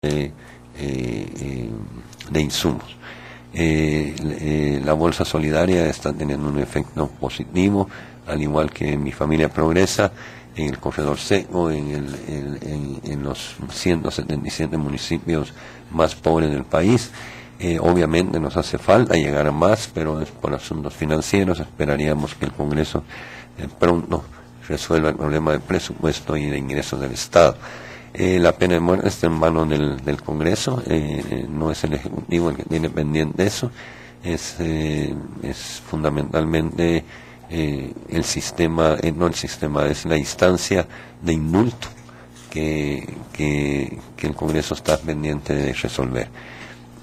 de, eh, de insumos. la bolsa solidaria está teniendo un efecto positivo, al igual que mi familia progresa en el corredor seco, en, el, en, en los 177 municipios más pobres del país. Eh, obviamente nos hace falta llegar a más, pero es por asuntos financieros. Esperaríamos que el Congreso eh, pronto resuelva el problema del presupuesto y de ingresos del Estado. Eh, la pena de muerte está en manos del, Congreso, no es el Ejecutivo el que tiene pendiente eso, es, fundamentalmente el sistema, no el sistema, es la instancia de indulto que, el Congreso está pendiente de resolver.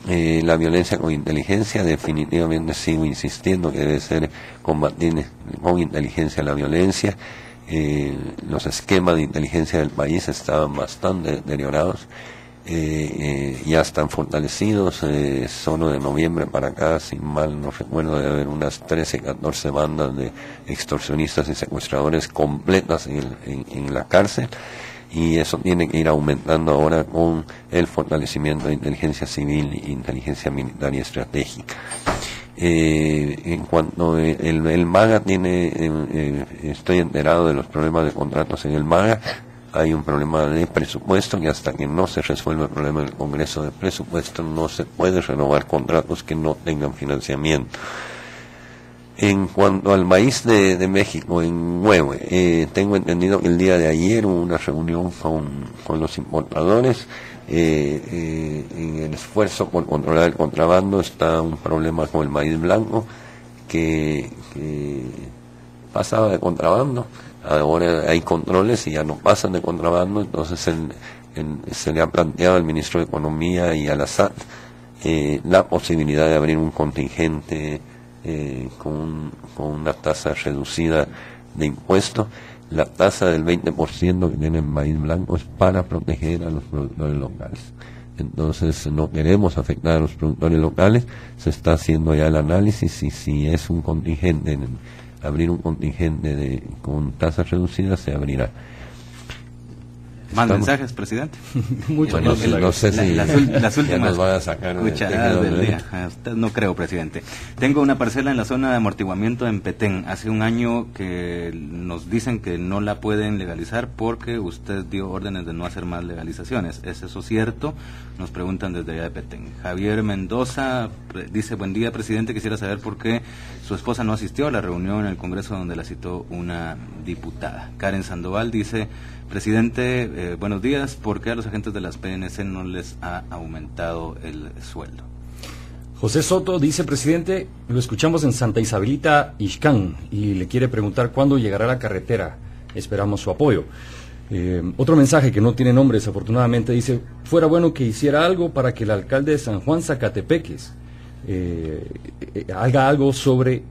Eh, la violencia con inteligencia, definitivamente sigo insistiendo que debe ser combatir con inteligencia la violencia. Eh, los esquemas de inteligencia del país estaban bastante deteriorados, eh, ya están fortalecidos. solo de noviembre para acá, sin mal no recuerdo, de haber unas 13, 14 bandas de extorsionistas y secuestradores completas en la cárcel y eso tiene que ir aumentando ahora con el fortalecimiento de inteligencia civil inteligencia militar y estratégica. Eh, en cuanto el, el MAGA tiene, eh, eh, estoy enterado de los problemas de contratos en el MAGA, hay un problema de presupuesto y hasta que no se resuelva el problema del Congreso de Presupuesto no se puede renovar contratos que no tengan financiamiento. En cuanto al maíz de, de México, en Huehue, eh, tengo entendido que el día de ayer hubo una reunión con, con los importadores. Eh, eh, en el esfuerzo por controlar el contrabando está un problema con el maíz blanco que, pasaba de contrabando. Ahora hay controles y ya no pasan de contrabando, entonces se le ha planteado al ministro de Economía y a la SAT la posibilidad de abrir un contingente eh, con, con, una tasa reducida de impuestos. La tasa del 20% que tiene el maíz blanco es para proteger a los productores locales. Entonces no queremos afectar a los productores locales, se está haciendo ya el análisis y si es un contingente, abrir un contingente de, con tasas reducidas se abrirá. Más mensajes, presidente. Muchas gracias. No, sé si las, últimas a sacar cucharadas del día. Ah, no creo, presidente. Tengo una parcela en la zona de amortiguamiento en Petén. Hace un año que nos dicen que no la pueden legalizar porque usted dio órdenes de no hacer más legalizaciones. ¿Es eso cierto? Nos preguntan desde allá de Petén. Javier Mendoza dice, buen día, presidente. Quisiera saber por qué su esposa no asistió a la reunión en el Congreso donde la citó una diputada. Karen Sandoval dice... Presidente, eh, buenos días. ¿Por qué a los agentes de las PNC no les ha aumentado el sueldo? José Soto dice, presidente, lo escuchamos en Santa Isabelita, Ixcán, y le quiere preguntar cuándo llegará la carretera. Esperamos su apoyo. Eh, otro mensaje que no tiene nombre, desafortunadamente, dice, fuera bueno que hiciera algo para que el alcalde de San Juan Zacatepeques eh, haga algo sobre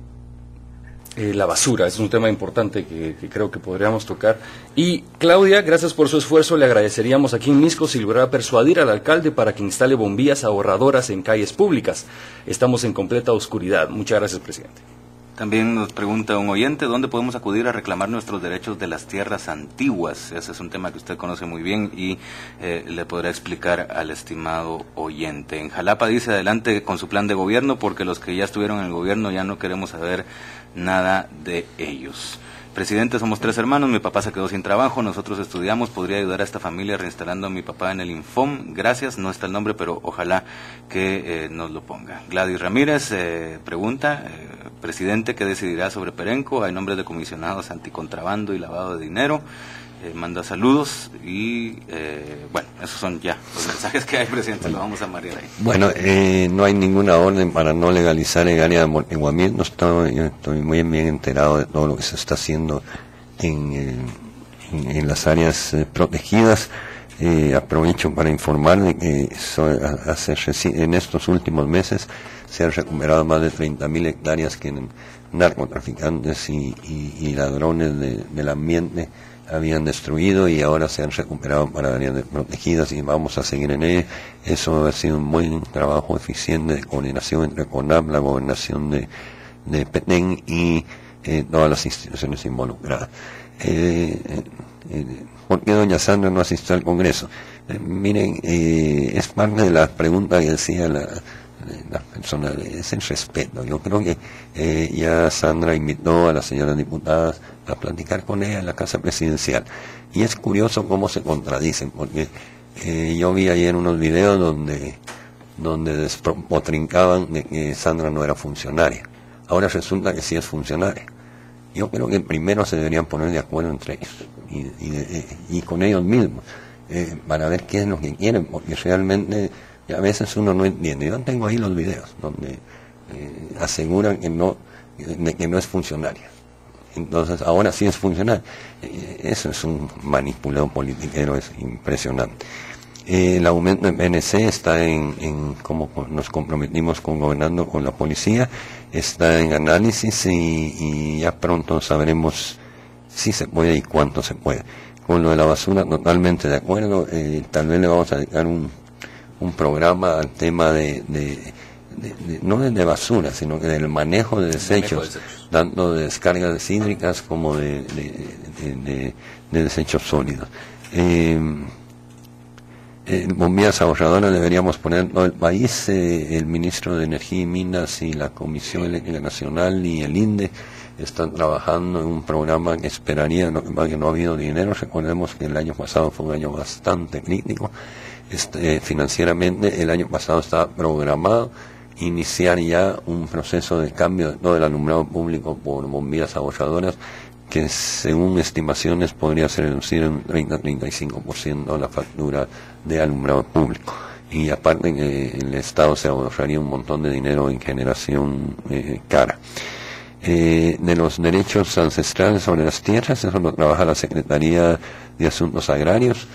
eh, la basura. Es un tema importante que, creo que podríamos tocar. Y Claudia, gracias por su esfuerzo. Le agradeceríamos aquí en Misco si lograra persuadir al alcalde para que instale bombillas ahorradoras en calles públicas. Estamos en completa oscuridad. Muchas gracias, presidente. También nos pregunta un oyente, ¿dónde podemos acudir a reclamar nuestros derechos de las tierras antiguas? Ese es un tema que usted conoce muy bien y eh, le podrá explicar al estimado oyente. En Jalapa dice adelante con su plan de gobierno porque los que ya estuvieron en el gobierno ya no queremos saber nada de ellos. Presidente, somos tres hermanos, mi papá se quedó sin trabajo, nosotros estudiamos, podría ayudar a esta familia reinstalando a mi papá en el Infom. Gracias, no está el nombre, pero ojalá que eh, nos lo ponga. Gladys Ramírez eh, pregunta, eh, presidente, ¿qué decidirá sobre Perenco? Hay nombres de comisionados anticontrabando y lavado de dinero. Eh, manda saludos y eh, bueno, esos son ya los mensajes que hay, presidente, lo vamos a marear ahí. Bueno, eh, no hay ninguna orden para no legalizar el área de amortiguamiento, estoy, estoy muy bien enterado de todo lo que se está haciendo en, en, las áreas protegidas. aprovecho para informar de que hace, en estos últimos meses se han recuperado más de 30.000 hectáreas que narcotraficantes y, y, ladrones del ambiente habían destruido y ahora se han recuperado para áreas protegidas y vamos a seguir en ello. Eso ha sido un buen trabajo eficiente de coordinación entre CONAP, la gobernación de, de Petén y eh, todas las instituciones involucradas. Eh, eh, ¿Por qué doña Sandra no asistió al Congreso? Eh, miren, eh, es parte de la pregunta que decía la, la persona, es el respeto. Yo creo que eh, ya Sandra invitó a las señoras diputadas a platicar con ella en la Casa Presidencial. Y es curioso cómo se contradicen, porque yo vi ayer unos videos donde, donde desprotrincaban de que Sandra no era funcionaria. Ahora resulta que sí es funcionaria. Yo creo que primero se deberían poner de acuerdo entre ellos y, y con ellos mismos eh, para ver qué es lo que quieren, porque realmente a veces uno no entiende. Yo tengo ahí los videos donde eh, aseguran que no, que no es funcionaria. Entonces, ahora sí es funcional. Eh, eso es un manipulado politiquero, es impresionante. el aumento en PNC está en, en como nos comprometimos con gobernando con la policía, está en análisis y, y ya pronto sabremos si se puede y cuánto se puede con lo de la basura totalmente de acuerdo. Eh, tal vez le vamos a dedicar un, un programa al tema de, de, no de, basura, sino que del manejo de desechos, tanto de descargas hídricas como de, de, desechos sólidos. Eh, eh, bombillas ahorradoras deberíamos poner todo el país, eh, el ministro de Energía y Minas y la Comisión Eléctrica Nacional y el INDE están trabajando en un programa que esperaría, no, que no ha habido dinero, recordemos que el año pasado fue un año bastante crítico, este, financieramente el año pasado estaba programado iniciar ya un proceso de cambio de todo alumbrado público por bombillas ahorradoras que según estimaciones podría reducir en 30-35% la factura de alumbrado público. Y aparte que el Estado se ahorraría un montón de dinero en generación eh, cara. Eh, de los derechos ancestrales sobre las tierras, eso lo trabaja la Secretaría de Asuntos Agrarios,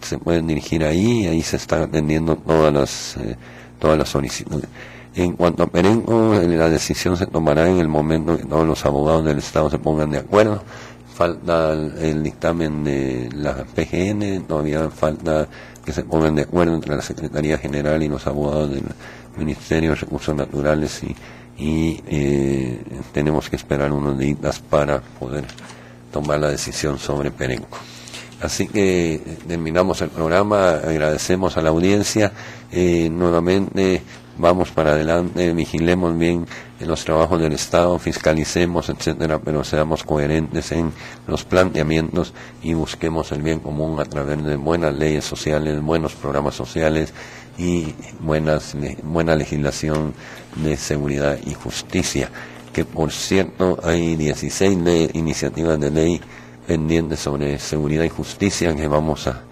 se pueden dirigir ahí, ahí se están atendiendo todas las, eh, todas las solicitudes. En cuanto a Perenco, la decisión se tomará en el momento que todos los abogados del Estado se pongan de acuerdo. Falta el, dictamen de la PGN, todavía falta que se pongan de acuerdo entre la Secretaría General y los abogados del Ministerio de Recursos Naturales y y eh, tenemos que esperar unos días para poder tomar la decisión sobre Perenco. Así que terminamos el programa, agradecemos a la audiencia, eh, nuevamente vamos para adelante, vigilemos bien los trabajos del Estado, fiscalicemos, etcétera, pero seamos coherentes en los planteamientos y busquemos el bien común a través de buenas leyes sociales, buenos programas sociales y buenas, buena legislación de seguridad y justicia, que por cierto hay 16 de iniciativas de ley pendientes sobre seguridad y justicia que vamos a,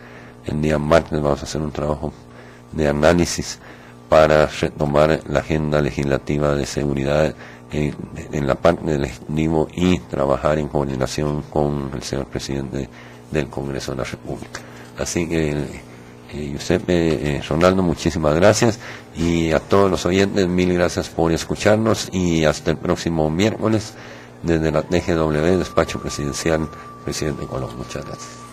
el día martes vamos a hacer un trabajo de análisis para retomar la agenda legislativa de seguridad en, la parte del Ejecutivo y trabajar en coordinación con el señor presidente del Congreso de la República. Así que eh, Giuseppe eh, Ronaldo, muchísimas gracias y a todos los oyentes, mil gracias por escucharnos y hasta el próximo miércoles desde la TGW, Despacho Presidencial, Presidente Colón. Muchas gracias.